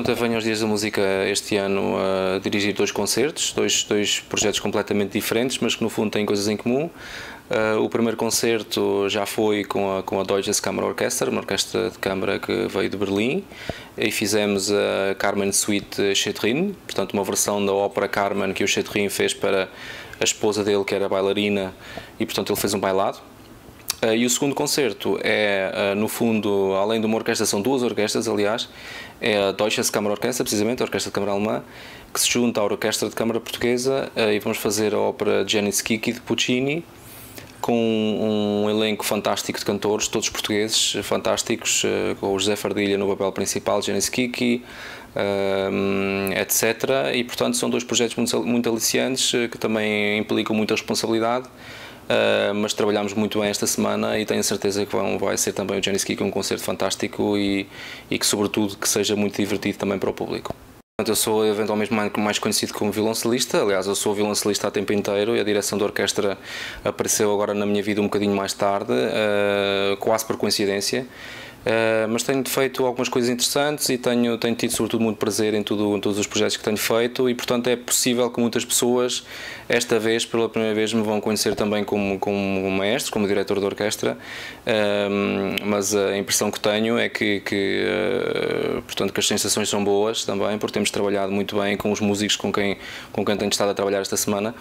portanto, venho aos Dias da Música este ano a dirigir dois concertos, dois, dois projetos completamente diferentes, mas que no fundo têm coisas em comum. Uh, o primeiro concerto já foi com a, com a Deutsches Kammerorchester, uma orquestra de câmara que veio de Berlim, e fizemos a Carmen Suite Chetrin, portanto, uma versão da ópera Carmen que o Chetrin fez para a esposa dele, que era bailarina, e portanto ele fez um bailado. Uh, e o segundo concerto é, uh, no fundo, além de uma orquestra, são duas orquestras, aliás, é a Deutsches Kammerorchester, precisamente, a Orquestra de Câmara Alemã, que se junta à Orquestra de Câmara Portuguesa uh, e vamos fazer a ópera Janis Kiki de Puccini, com um elenco fantástico de cantores, todos portugueses, fantásticos, com o José Fardilha no papel principal, Janis Kiki, etc. E, portanto, são dois projetos muito, muito aliciantes que também implicam muita responsabilidade Uh, mas trabalhamos muito bem esta semana e tenho certeza que vão, vai ser também o Janis Kiko um concerto fantástico e, e que sobretudo que seja muito divertido também para o público. Eu sou eventualmente mais conhecido como violoncelista, aliás, eu sou violoncelista há tempo inteiro e a direção da orquestra apareceu agora na minha vida um bocadinho mais tarde, uh, quase por coincidência. Uh, mas tenho feito algumas coisas interessantes e tenho, tenho tido sobretudo muito prazer em, tudo, em todos os projetos que tenho feito e portanto é possível que muitas pessoas esta vez, pela primeira vez, me vão conhecer também como, como maestro, como diretor da orquestra, uh, mas a impressão que tenho é que, que uh, portanto, que as sensações são boas também, porque temos trabalhado muito bem com os músicos com quem, com quem tenho estado a trabalhar esta semana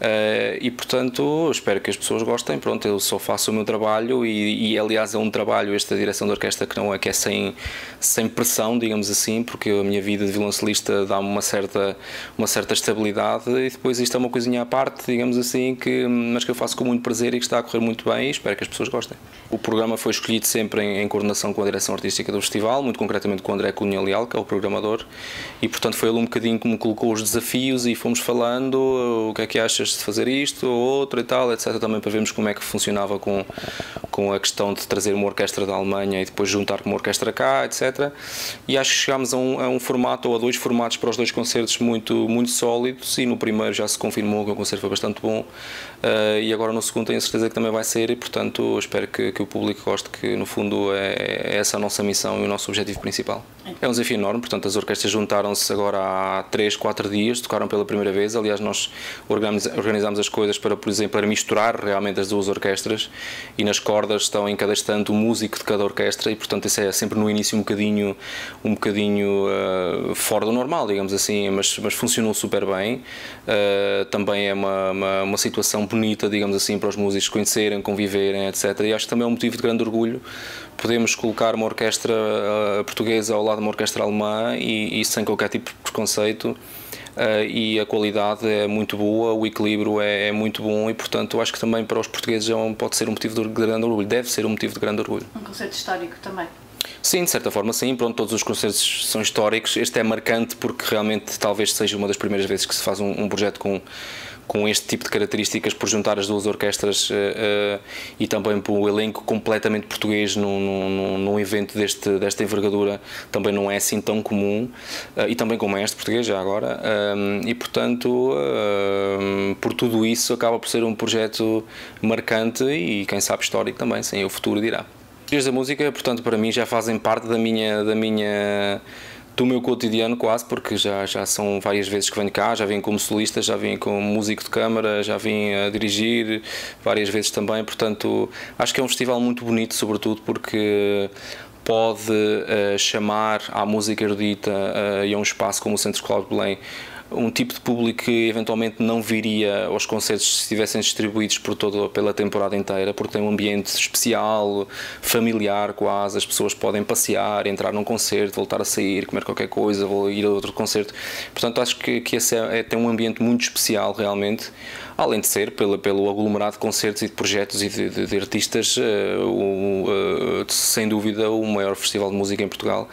Uh, e portanto espero que as pessoas gostem. Pronto, eu só faço o meu trabalho e, e, aliás é um trabalho esta direção da orquestra que não é que é sem, sem pressão, digamos assim, porque a minha vida de violoncelista dá-me uma certa, uma certa estabilidade e depois isto é uma coisinha à parte, digamos assim, que, mas que eu faço com muito prazer e que está a correr muito bem e espero que as pessoas gostem. O programa foi escolhido sempre em, em coordenação com a direção artística do festival, muito concretamente com o André Cunha Leal, que é o programador, e portanto foi ele um bocadinho que me colocou os desafios e fomos falando o que é que achas de fazer isto ou outro e tal, etc. Também para vermos como é que funcionava com, com a questão de trazer uma orquestra da Alemanha e depois juntar com uma orquestra cá, etc. E acho que chegámos a um, a um formato ou a dois formatos para os dois concertos muito, muito sólidos e no primeiro já se confirmou que o concerto foi bastante bom uh, e agora no segundo tenho certeza que também vai ser e portanto espero que, que o público goste que no fundo é, é essa a nossa missão e o nosso objetivo principal. É um desafio enorme, portanto as orquestras juntaram-se agora há 3, 4 dias, tocaram pela primeira vez, aliás nós organizámos as coisas para, por exemplo, para misturar realmente as duas orquestras e nas cordas estão em cada estante o músico de cada orquestra e portanto isso é sempre no início um bocadinho, um bocadinho uh, fora do normal, digamos assim, mas, mas funcionou super bem. Uh, também é uma, uma, uma situação bonita, digamos assim, para os músicos conhecerem, conviverem, etc. E acho que também é um motivo de grande orgulho podemos colocar uma orquestra uh, portuguesa ao lado de uma orquestra alemã e, e sem qualquer tipo de preconceito. Uh, e a qualidade é muito boa, o equilíbrio é, é, muito bom e, portanto, acho que também para os portugueses é um, pode ser um motivo de grande orgulho, deve ser um motivo de grande orgulho. Um conceito histórico também. Sim, de certa forma sim, pronto, todos os concertos são históricos, este é marcante porque realmente talvez seja uma das primeiras vezes que se faz um, um projeto com com este tipo de características por juntar as duas orquestras uh, uh, e também por o elenco completamente português num, num, num, evento deste, desta envergadura também não é assim tão comum uh, e também com o maestro português já agora. E portanto por tudo isso acaba por ser um projeto marcante e quem sabe histórico também, sim, o futuro dirá. Dias da música, portanto, para mim já fazem parte da minha, da minha do meu cotidiano quase, porque já, já são várias vezes que venho cá, já vim como solista, já vim como músico de câmara, já vim a dirigir várias vezes também, portanto acho que é um festival muito bonito, sobretudo porque pode uh, chamar à música erudita uh, e a um espaço como o Centro Escolar de Belém um tipo de público que eventualmente não viria aos concertos se estivessem distribuídos por toda pela temporada inteira, porque tem um ambiente especial, familiar quase, as pessoas podem passear, entrar num concerto, voltar a sair, comer qualquer coisa, ir a outro concerto. Portanto, acho que, que esse é, é, tem um ambiente muito especial realmente, além de ser pelo, pelo aglomerado de concertos e de projetos e de, de, de artistas, uh, uh, sem dúvida o maior festival de música em Portugal.